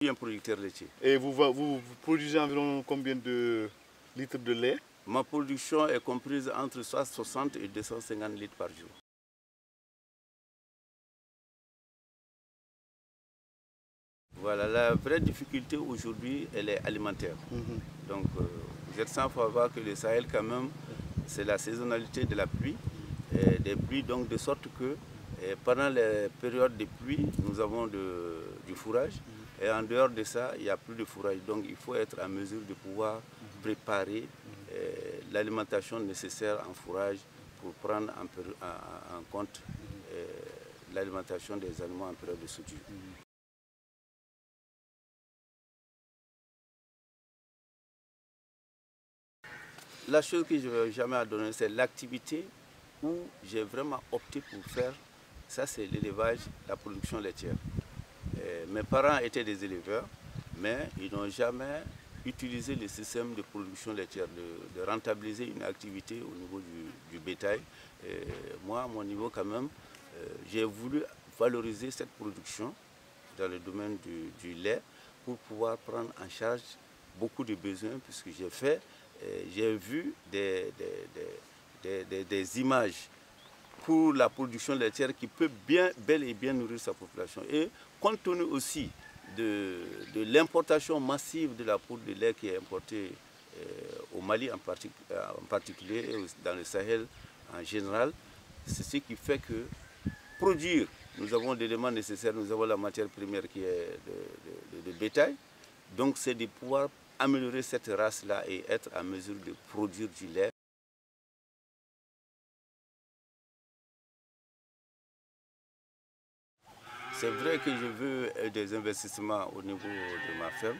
Je suis un producteur laitier. Et vous, vous, vous produisez environ combien de litres de lait? Ma production est comprise entre 60 et 250 litres par jour. Voilà, la vraie difficulté aujourd'hui, elle est alimentaire. Donc, euh, vous êtes sans voir que le Sahel, quand même, c'est la saisonnalité de la pluie, et des pluies, donc de sorte que et pendant les périodes de pluie, nous avons de, du fourrage, et en dehors de ça, il n'y a plus de fourrage. Donc, il faut être en mesure de pouvoir préparer euh, l'alimentation nécessaire en fourrage pour prendre en, en, en compte euh, l'alimentation des animaux en période de soudure. La chose que je ne vais jamais donner, c'est l'activité où j'ai vraiment opté pour faire, ça c'est l'élevage, la production laitière. Et mes parents étaient des éleveurs, mais ils n'ont jamais utilisé le système de production laitière, de, rentabiliser une activité au niveau du, bétail. Et moi, à mon niveau quand même, euh, j'ai voulu valoriser cette production dans le domaine du, du, lait pour pouvoir prendre en charge beaucoup de besoins, puisque j'ai fait, j'ai vu des, des, des, des, images pour la production laitière qui peut bien, bel et bien nourrir sa population. Et compte tenu aussi de, de l'importation massive de la poudre de lait qui est importée euh, au Mali en, en, particulier et dans le Sahel en général, c'est ce qui fait que produire, nous avons l'élément nécessaire, nous avons la matière première qui est de, de, de bétail, donc c'est de pouvoir améliorer cette race-là et être en mesure de produire du lait. C'est vrai que je veux des investissements au niveau de ma ferme,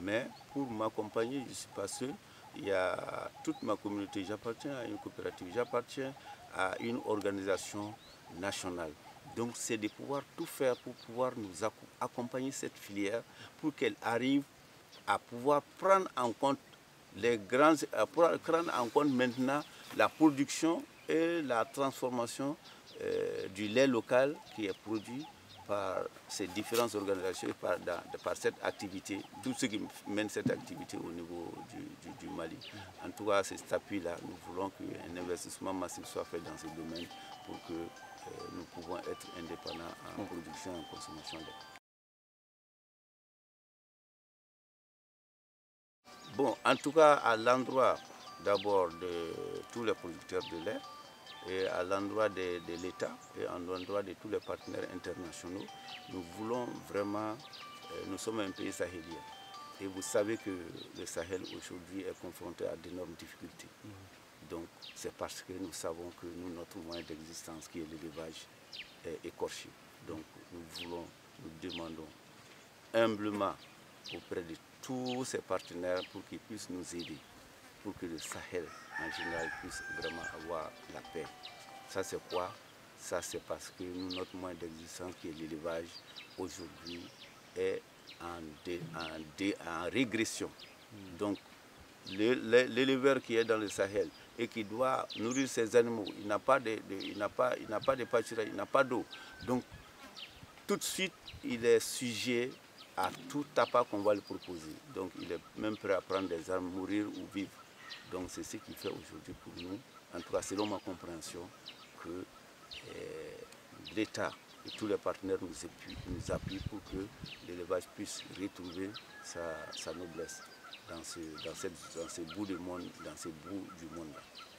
mais pour m'accompagner, je ne suis pas seul. Il y a toute ma communauté. J'appartiens à une coopérative, j'appartiens à une organisation nationale. Donc c'est de pouvoir tout faire pour pouvoir nous accompagner cette filière pour qu'elle arrive à pouvoir prendre en compte les grands, à prendre en compte maintenant la production et la transformation euh, du lait local qui est produit par ces différentes organisations, par, dans, par cette activité, tout ce qui mène cette activité au niveau du, du, du Mali. En tout cas, c'est cet appui-là, nous voulons qu'un investissement massif soit fait dans ce domaine pour que euh, nous pouvons être indépendants en production et en consommation de lait. Bon, en tout cas, à l'endroit d'abord de tous les producteurs de lait et à l'endroit de, de l'État et à l'endroit de tous les partenaires internationaux, nous voulons vraiment, euh, nous sommes un pays sahélien. Et vous savez que le Sahel aujourd'hui est confronté à d'énormes difficultés. Mmh. Donc c'est parce que nous savons que nous, notre moyen d'existence, qui est l'élevage, est écorché. Donc nous voulons, nous demandons humblement auprès de tous ces partenaires pour qu'ils puissent nous aider, pour que le Sahel en général puisse vraiment avoir la paix. Ça c'est quoi? Ça c'est parce que notre moyen d'existence qui est l'élevage, aujourd'hui est en, dé, en, dé, en régression. Mm. Donc l'éleveur qui est dans le Sahel et qui doit nourrir ses animaux, il n'a pas de, de il n'a pas, il n'a pas de pâturage, il n'a pas d'eau. Donc tout de suite, il est sujet à tout tapas qu'on va lui proposer. Donc il est même prêt à prendre des armes, mourir ou vivre. Donc c'est ce qui fait aujourd'hui pour nous, en tout cas selon ma compréhension, que eh, l'État et tous les partenaires nous appuient, pour que l'élevage puisse retrouver sa, noblesse dans ce, dans, cette, dans ce bout du monde, dans ce bout du monde -là.